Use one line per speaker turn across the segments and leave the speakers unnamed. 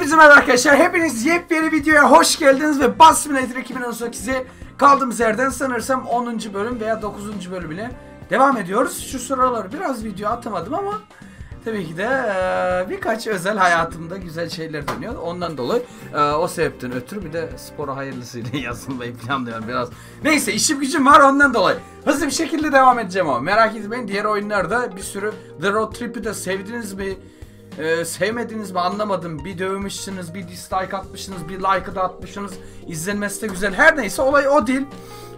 Hepinize arkadaşlar. Hepiniz yepyeni videoya hoş geldiniz ve Bus Simulator 2018'e kaldığımız yerden sanırsam 10. bölüm veya 9. bölümüne devam ediyoruz. Şu sıralar biraz video atamadım ama tabii ki de e, birkaç özel hayatımda güzel şeyler dönüyor. Ondan dolayı e, o sebepten ötürü bir de spora hayırlısıyla yazılmayı planlıyorum biraz. Neyse işim gücüm var ondan dolayı. Hızlı bir şekilde devam edeceğim ama merak etmeyin diğer oyunlarda bir sürü The Road Trip'i de sevdiniz mi? Ee, sevmediniz mi anlamadım. Bir dövmüşsünüz, bir dislike atmışsınız, bir like da atmışsınız. İzlenmesi de güzel. Her neyse olay o değil.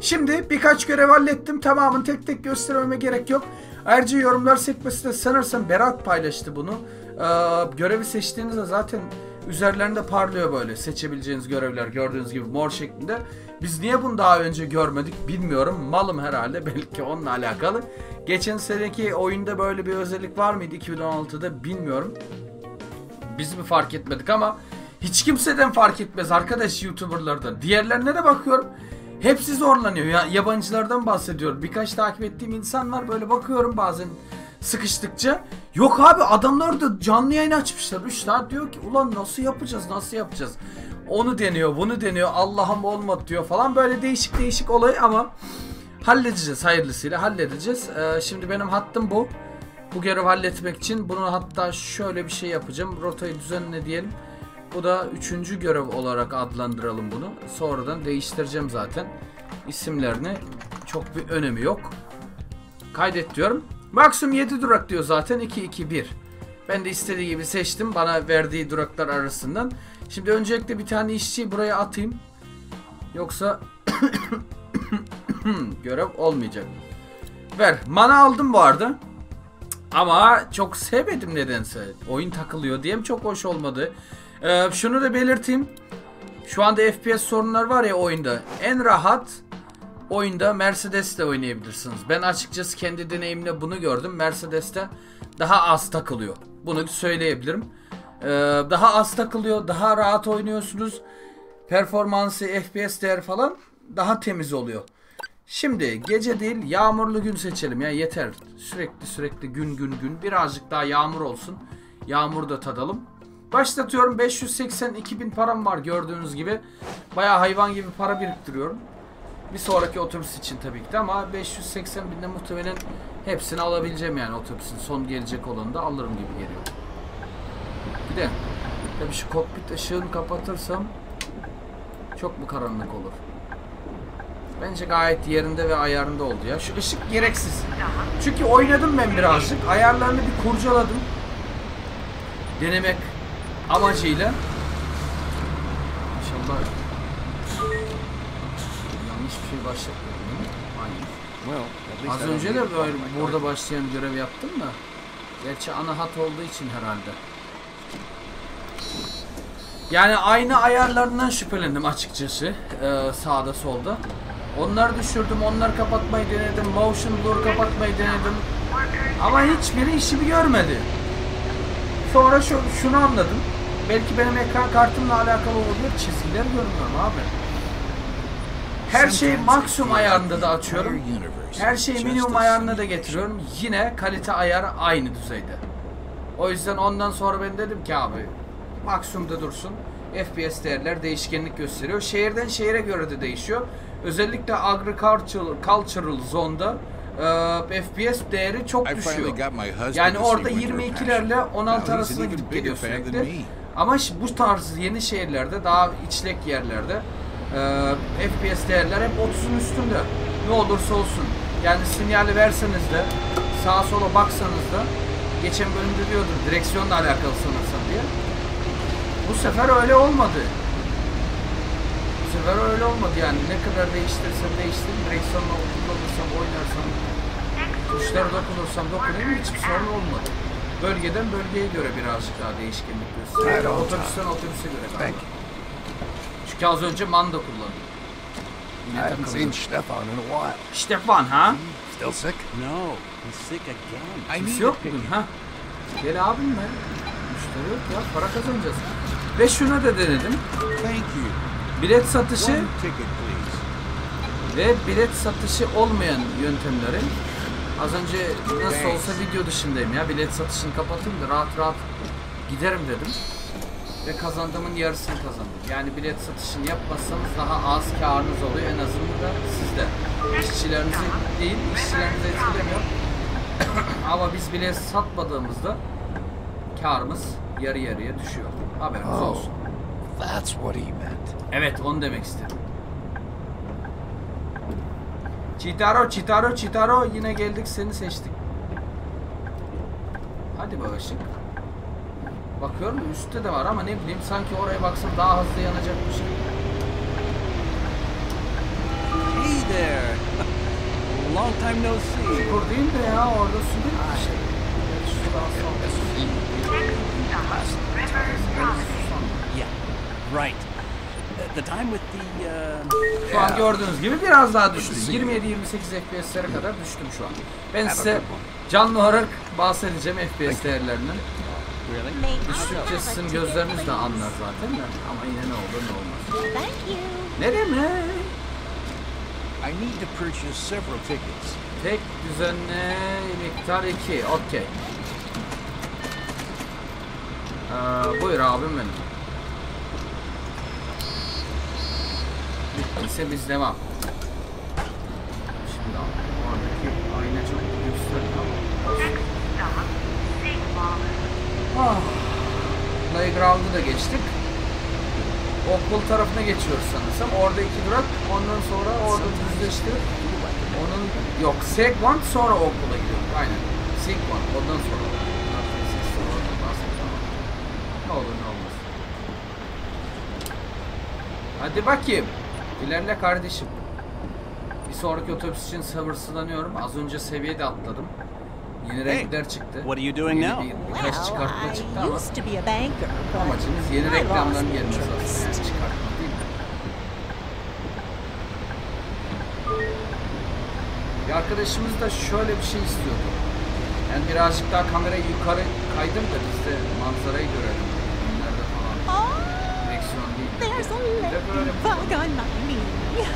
Şimdi birkaç görev hallettim. Tamamını tek tek göstermeme gerek yok. Ayrıca yorumlar sekmesi de sanırsam Berat paylaştı bunu. Ee, görevi seçtiğinizde zaten üzerlerinde parlıyor böyle seçebileceğiniz görevler gördüğünüz gibi mor şeklinde. Biz niye bunu daha önce görmedik bilmiyorum. Malım herhalde belki onunla alakalı. Geçen seneki oyunda böyle bir özellik var mıydı 2016'da bilmiyorum. Biz mi fark etmedik ama hiç kimseden fark etmez arkadaş YouTuber'lardan. Diğerlerine de bakıyorum. Hepsi zorlanıyor. Ya, yabancılardan bahsediyorum. Birkaç takip ettiğim insan var böyle bakıyorum bazen sıkıştıkça. Yok abi adamlar da canlı yayın açmışlar. 3 saat diyor ki ulan nasıl yapacağız nasıl yapacağız. Onu deniyor bunu deniyor Allah'ım olmadı diyor falan böyle değişik değişik olay ama halledeceğiz hayırlısıyla halledeceğiz. Ee, şimdi benim hattım bu. Bu görevi halletmek için bunu hatta şöyle bir şey yapacağım. Rotayı düzenle diyelim. Bu da üçüncü görev olarak adlandıralım bunu. Sonradan değiştireceğim zaten. İsimlerini çok bir önemi yok. Kaydet diyorum. Maksimum 7 durak diyor zaten. 2 2 1. Ben de istediği gibi seçtim bana verdiği duraklar arasından. Şimdi öncelikle bir tane işçiyi buraya atayım. Yoksa görev olmayacak. Ver. Mana aldım bu arada. Ama çok sevmedim nedense. Oyun takılıyor diyem çok hoş olmadı. Ee, şunu da belirteyim. Şu anda FPS sorunlar var ya oyunda. En rahat oyunda Mercedes'te oynayabilirsiniz. Ben açıkçası kendi deneyimle bunu gördüm. Mercedes'te daha az takılıyor. Bunu söyleyebilirim. Ee, daha az takılıyor, daha rahat oynuyorsunuz. Performansı, FPS değer falan daha temiz oluyor. Şimdi gece değil yağmurlu gün seçelim ya yeter. Sürekli sürekli gün gün gün birazcık daha yağmur olsun. Yağmur da tadalım. Başlatıyorum 582 bin param var gördüğünüz gibi. Baya hayvan gibi para biriktiriyorum. Bir sonraki otobüs için tabii ki de ama 580 binde muhtemelen hepsini alabileceğim yani otobüsün son gelecek olanı alırım gibi geliyor. Bir de tabii şu kokpit ışığını kapatırsam çok mu karanlık olur? Bence gayet yerinde ve ayarında oldu ya. Şu ışık gereksiz. Çünkü oynadım ben birazcık. Ayarlarını bir kurcaladım. Denemek amacıyla. İnşallah mi? Hayır. Az önce de böyle burada başlayan görev yaptım da. Gerçi ana hat olduğu için herhalde. Yani aynı ayarlarından şüphelendim açıkçası. Ee, sağda solda. Onları düşürdüm, onları kapatmayı denedim. Motion blur kapatmayı denedim. Ama hiçbiri işimi görmedi. Sonra şu, şunu anladım. Belki benim ekran kartımla alakalı olabilir. Çizgiler görmüyorum abi. Her şeyi maksimum ayarında da açıyorum. Her şeyi minimum ayarına da getiriyorum. Yine kalite ayarı aynı düzeyde. O yüzden ondan sonra ben dedim ki abi maksimumda dursun. FPS değerler değişkenlik gösteriyor. Şehirden şehire göre de değişiyor. Özellikle agricultural cultural zone'da e, FPS değeri çok düşüyor. Yani orada 22'lerle 16 arasında gidip geliyor sürekli. Ama bu tarz yeni şehirlerde daha içlek yerlerde e, FPS değerler hep 30'un üstünde. Ne olursa olsun. Yani sinyali verseniz de sağa sola baksanız da geçen bölümde diyordu direksiyonla alakalı sanırsam diye. Bu sefer öyle olmadı. Bu sefer öyle olmadı yani ne kadar değiştirsem değiştirim direksiyonla kullanırsam oynarsam tuşlara dokunursam dokunayım hiçbir sorun olmadı. Bölgeden bölgeye göre birazcık daha değişkenlik gösteriyor. Otobüsten otobüse göre galiba. Çünkü az önce manda kullandım. Yine
I haven't seen. Stefan in a while.
Stefan ha?
Still sick?
No, he's sick again.
I
Kimse
need
yok bugün ha? Gel abim be. Müşteri yok ya para kazanacağız. Ve şunu da denedim.
Thank you.
Bilet satışı
One ticket, please.
ve bilet satışı olmayan yöntemleri. Az önce nasıl olsa video dışındayım ya. Bilet satışını kapatayım da rahat rahat giderim dedim. Ve kazandığımın yarısını kazandım. Yani bilet satışını yapmazsanız daha az karınız oluyor en azından sizde. İşçilerinizi değil, işçilerinizi etkilemiyor. Ama biz bilet satmadığımızda karımız yarı yarıya düşüyor. Haberiniz
Oh.
olsun.
That's what he meant.
Evet onu demek istedim. Chitaro, Chitaro, Chitaro yine geldik seni seçtik. Hadi be ışık. Bakıyorum üstte de var ama ne bileyim sanki oraya baksam daha hızlı yanacakmış gibi.
Hey there. Long time no see.
Çukur değil de ya orada su değil mi? Şey. Su.
Yeah, right. The, the time with the uh,
Şu an gördüğünüz gibi biraz daha düştü. 27-28 FPS'lere kadar düştüm şu an. Ben size canlı olarak bahsedeceğim FPS değerlerinden.
Really
Düştükçe sizin gözleriniz de anlar zaten de. Ama yine ne olur ne olmaz.
Thank you.
Ne demek?
I need to purchase several tickets.
Tek düzenli miktar 2. Okey. Ee, buyur abim benim. Bittiyse biz devam. Şimdi oradaki ayna çok gösteriyor ama. Playground'u da geçtik. Okul tarafına geçiyoruz sanırsam. Orada iki durak. Ondan sonra orada düzleştirip onun yok Segment sonra okula gidiyoruz. Aynen. Segment ondan sonra. Ne olur ne olmaz. Hadi bakayım. İlerle kardeşim. Bir sonraki otobüs için sabırsızlanıyorum. Az önce seviyede atladım. Yeni renkler çıktı.
what are you doing
Yeni
now?
Bir, birkaç çıkartma çıktı ama
I used to be a banker, but
amacımız yeni reklamların gelmesi aslında. çıkartma değil mi? Bir arkadaşımız da şöyle bir şey istiyordu. Yani birazcık daha kamerayı yukarı kaydır da biz de manzarayı görelim. Nerede falan. Direksiyon değil.
there's a
Bir de böyle
little bug on my knee.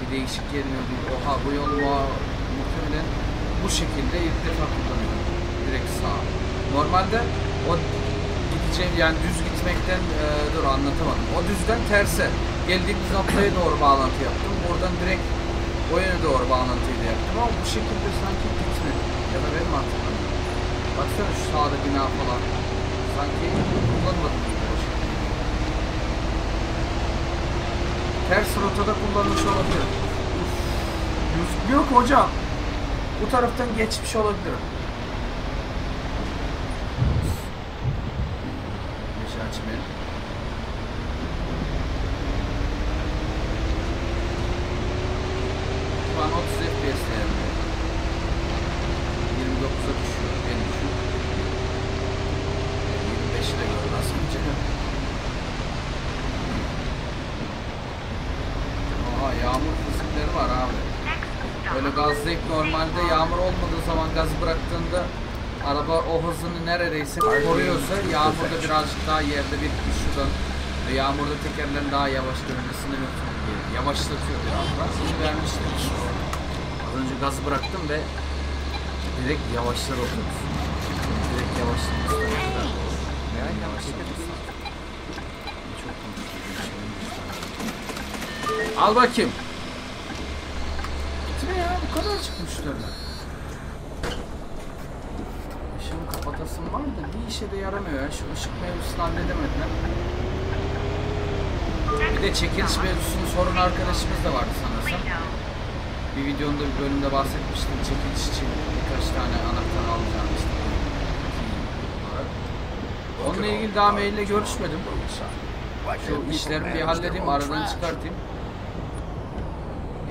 Bir değişik. Bir, oha bu yol mu- muhtemelen bu şekilde ilk defa kullanıyorum. Direkt sağ. Normalde o gideceğim yani düz gitmekten e, dur anlatamadım. O düzden terse geldiğimiz noktaya doğru bağlantı yaptım. Oradan direkt o yöne doğru bağlantıyı yaptım ama bu şekilde sanki gitmedi. Ya da benim hatırlamıyorum. Baksana şu sağda bina falan. Sanki kullanmadım gibi o şekilde. Ters rotada kullanmış olabilir. Uf. Ki hocam. Bu taraftan geçmiş olabilirim. Yaşı açmayayım. Şu an 30 FPS değerinde. 29'a düşüyor. En düşük. 25'i de gördü az önce. Aha yağmur fizikleri var abi. Böyle gazlayıp normalde yağmur olmadığı zaman gaz bıraktığında araba o hızını neredeyse koruyorsa yağmurda birazcık daha yerde bir şuradan ve yağmurda tekerlerin daha yavaş dönmesini yavaşlatıyor biraz. Bunu vermiştim. Az önce gazı bıraktım ve direkt yavaşlar otobüs. Direkt. Yavaşlamıştım. Çok konuşuyorum. Al bakayım. Gitme ya bu kadar çıkmışlar. Işığımı kapatasım var da bir işe de yaramıyor ya. Şu ışık mevzusunu halledemediler. Bir de çekiliş mevzusunu sorun arkadaşımız da vardı sanırsam. Bir videomda bir bölümde bahsetmiştim. Çekiliş için birkaç tane anahtar alacağım işte. Onunla ilgili daha maille görüşmedim. Şu işlerimi bir halledeyim, aradan çıkartayım.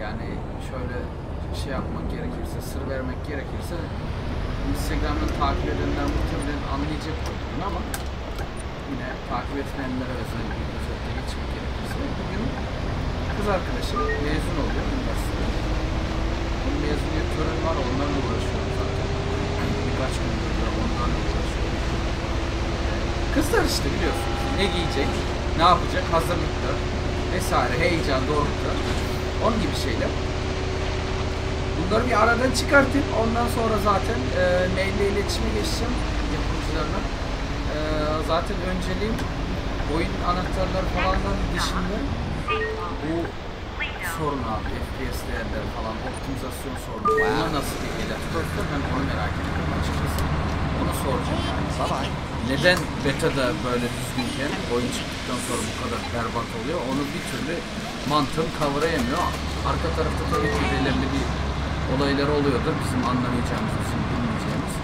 Yani şöyle şey yapmak gerekirse, sır vermek gerekirse Instagram'da takip edenler muhtemelen anlayacak bunu ama yine takip etmeyenlere özel bir özetle geçmek gerekirse bugün kız arkadaşım mezun oluyor üniversitede. Onun mezuniyet töreni var, onlarla uğraşıyorum zaten. Birkaç gündür onlarla uğraşıyorum. Kızlar işte biliyorsunuz ne giyecek, ne yapacak, hazırlıklar vesaire, heyecan, doruklar. Onun gibi şeyler. Bunları bir aradan çıkartıp ondan sonra zaten e, maille iletişime geçeceğim yapımcılarla. Ee, zaten önceliğim oyun anahtarları falanların dışında bu sorun abi FPS değerleri falan optimizasyon sorunu. Buna nasıl bir ele tutarsa ben onu merak ediyorum açıkçası. Onu soracağım yani.
Bye.
Neden beta'da böyle düzgünken oyun çıktıktan sonra bu kadar berbat oluyor onu bir türlü mantığım kavrayamıyor. Arka tarafta tabii ki belirli bir olayları oluyordur bizim anlamayacağımız, bizim bilmeyeceğimiz.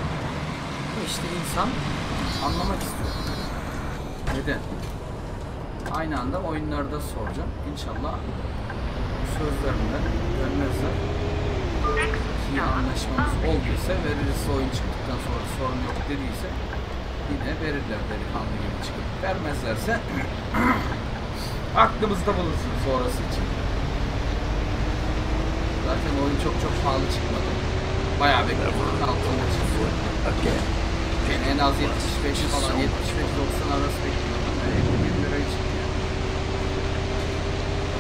Ama işte insan anlamak istiyor. Neden? Aynı anda oyunlarda soracağım. İnşallah sözlerimden dönmezler. İyi anlaşmamız olduysa veririz oyun çıktıktan sonra sorun yok dediyse yine verirler delikanlı gibi çıkıp vermezlerse aklımızda bulunsun sonrası için. Zaten oyun çok çok pahalı çıkmadı. Bayağı beklediğimin altında çıktı. Yani en az 75 falan 75-90 arası bekliyordum. Yani 50 bin liraya çıktı yani.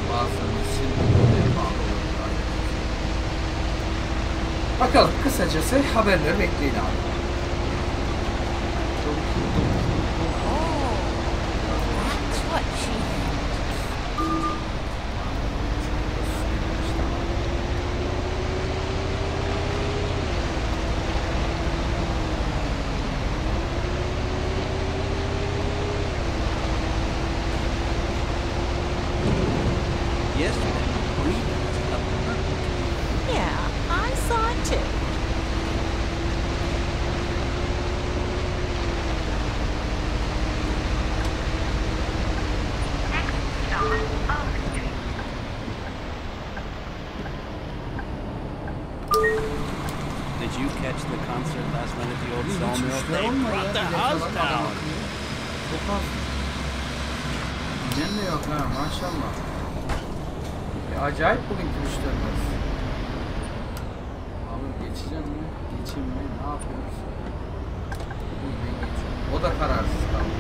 Bazılarının için pahalı olur. Bakalım kısacası haberleri bekleyin abi.
Did you catch the concert last night at the old sawmill? They brought the house down.
Çok az. Giden de yok ha maşallah. Bir acayip bugünkü müşteriler. Abi geçeceğim mi? Geçeyim mi? Ne yapıyoruz? O da kararsız kaldı.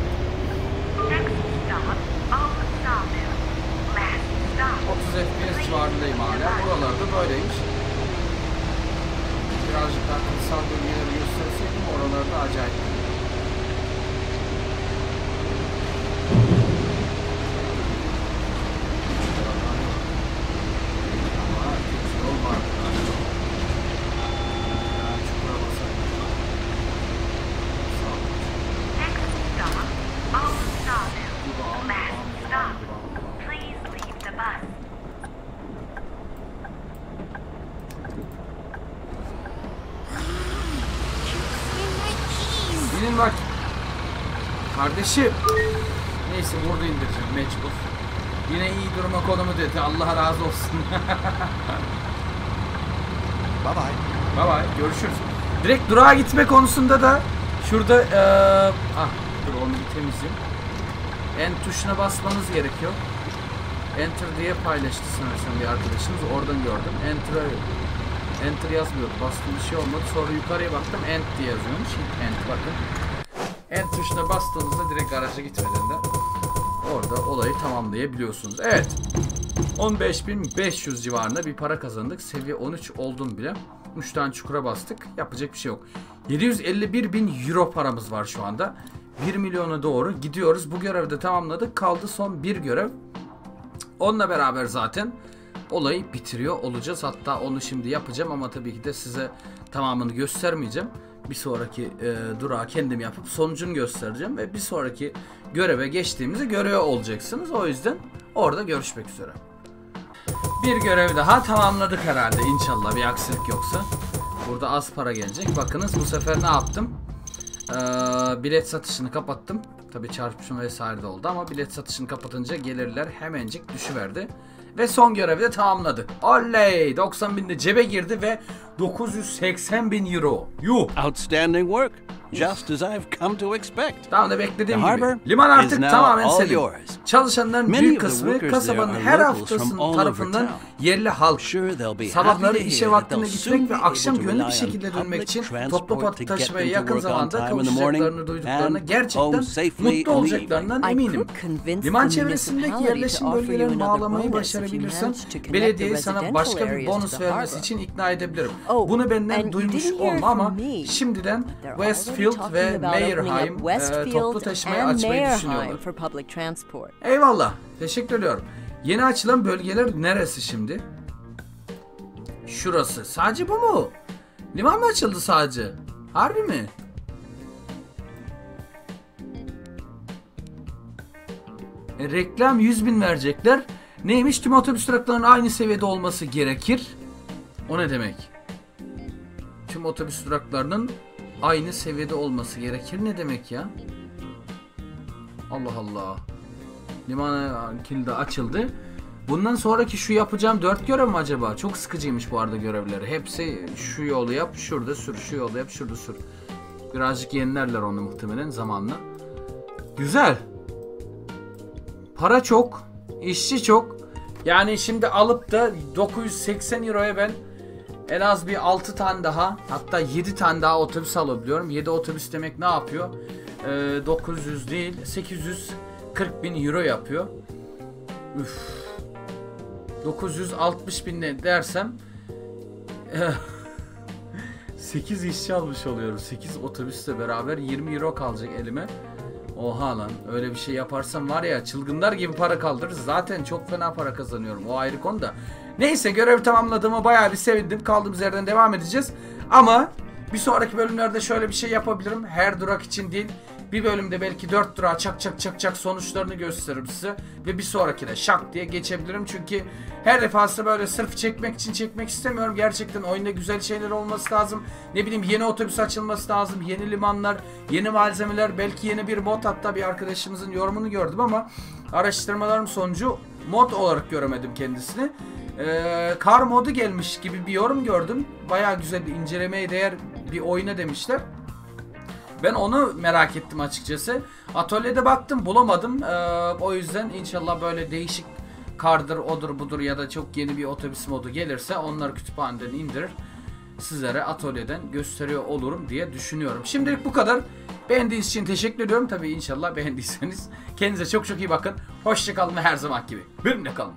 Stop.
30 FPS civarındayım hala. Buralarda böyleymiş. Birazcık daha kırsal bölgeleri gösterseydim oralarda acayip. Ama tek yol var. Ya çukura basak. Sağ ol.
Next stop, Old Sawmill.
Devam,
Last
devam,
stop.
devam, devam.
Please leave the bus.
Binin bak. Kardeşim. Neyse burada indireceğim mecbur. Yine iyi duruma konumu dedi. Allah razı olsun.
Bye bye.
Bye bye. Görüşürüz. Direkt durağa gitme konusunda da şurada eee ah dur onu bir temizleyeyim. En tuşuna basmanız gerekiyor. Enter diye paylaştı sanırsam bir arkadaşımız. Oradan gördüm. Enter Enter yazmıyordu. Bastım bir şey olmadı. Sonra yukarıya baktım. End diye yazıyormuş. End bakın. End tuşuna bastığınızda direkt garaja gitmeden de orada olayı tamamlayabiliyorsunuz. Evet. 15.500 civarında bir para kazandık. Seviye 13 oldum bile. 3 tane çukura bastık. Yapacak bir şey yok. 751 bin euro paramız var şu anda. 1 milyona doğru gidiyoruz. Bu görevi de tamamladık. Kaldı son bir görev. Onunla beraber zaten olayı bitiriyor olacağız. Hatta onu şimdi yapacağım ama tabii ki de size tamamını göstermeyeceğim. Bir sonraki e, durağı kendim yapıp sonucunu göstereceğim ve bir sonraki göreve geçtiğimizde görüyor olacaksınız. O yüzden orada görüşmek üzere. Bir görev daha tamamladık herhalde inşallah bir aksilik yoksa. Burada az para gelecek. Bakınız bu sefer ne yaptım? Ee, bilet satışını kapattım. Tabi çarpışma vesaire de oldu ama bilet satışını kapatınca gelirler hemencik düşüverdi. Ve son görevi de tamamladı. Oley! 90 bin de cebe girdi ve 980 bin euro. Yuh!
Outstanding work. Just as I've come to expect.
Tam da beklediğim
The
gibi.
harbor
Liman
is
artık
now
tamamen
all
senin.
yours.
Çalışanların
Many
büyük
of the
kısmı
workers
kasabanın her haftasının
from all over
tarafından
town.
yerli halk
Sure, they'll be happy
sabahları işe vaktinde
they'll
gitmek ve akşam güvenli bir şekilde dönmek için toplu patı taşımaya yakın
work on
zamanda
time in the morning
kavuşacaklarını duyduklarını
and
gerçekten mutlu olacaklarından
I
eminim.
could convince
Liman
the
çevresindeki yerleşim bölgelerini bağlamayı başarabilirsen belediyeyi sana başka bir bonus
the
vermesi için ikna edebilirim.
Oh,
Bunu benden duymuş olma ama şimdiden
already
Westfield ve Mayerheim e, toplu taşımaya açmayı düşünüyorlar. Eyvallah. Teşekkür ediyorum. Yeni açılan bölgeler neresi şimdi? Şurası. Sadece bu mu? Liman mı açıldı sadece? Harbi mi? E, reklam 100 bin verecekler. Neymiş? Tüm otobüs duraklarının aynı seviyede olması gerekir. O ne demek? Tüm otobüs duraklarının aynı seviyede olması gerekir ne demek ya? Allah Allah. Liman kilidi açıldı. Bundan sonraki şu yapacağım dört görev mi acaba? Çok sıkıcıymış bu arada görevleri. Hepsi şu yolu yap, şurada sür, şu yolu yap, şurada sür. Birazcık yenilerler onu muhtemelen zamanla. Güzel. Para çok, işçi çok. Yani şimdi alıp da 980 euroya ben en az bir 6 tane daha hatta 7 tane daha otobüs alabiliyorum. 7 otobüs demek ne yapıyor? Ee, 900 değil 840 bin euro yapıyor. Üf. 960 bin ne dersem 8 işçi almış oluyorum. 8 otobüsle beraber 20 euro kalacak elime. Oha lan öyle bir şey yaparsam var ya çılgınlar gibi para kaldırırız. Zaten çok fena para kazanıyorum o ayrı konu da. Neyse görev tamamladığıma bayağı bir sevindim. Kaldığımız yerden devam edeceğiz. Ama bir sonraki bölümlerde şöyle bir şey yapabilirim. Her durak için değil. Bir bölümde belki 4 durağa çak çak çak çak sonuçlarını gösteririm size. Ve bir sonrakine şak diye geçebilirim. Çünkü her defasında böyle sırf çekmek için çekmek istemiyorum. Gerçekten oyunda güzel şeyler olması lazım. Ne bileyim yeni otobüs açılması lazım. Yeni limanlar, yeni malzemeler, belki yeni bir mod hatta bir arkadaşımızın yorumunu gördüm ama araştırmalarım sonucu mod olarak göremedim kendisini. Ee, kar modu gelmiş gibi bir yorum gördüm. Bayağı güzel bir incelemeye değer bir oyuna demişler. Ben onu merak ettim açıkçası. Atölyede baktım bulamadım. Ee, o yüzden inşallah böyle değişik kardır, odur budur ya da çok yeni bir otobüs modu gelirse onları kütüphaneden indirir. Sizlere atölyeden gösteriyor olurum diye düşünüyorum. Şimdilik bu kadar. Beğendiğiniz için teşekkür ediyorum. Tabii inşallah beğendiyseniz. Kendinize çok çok iyi bakın. Hoşçakalın ve her zaman gibi. Benimle kalın.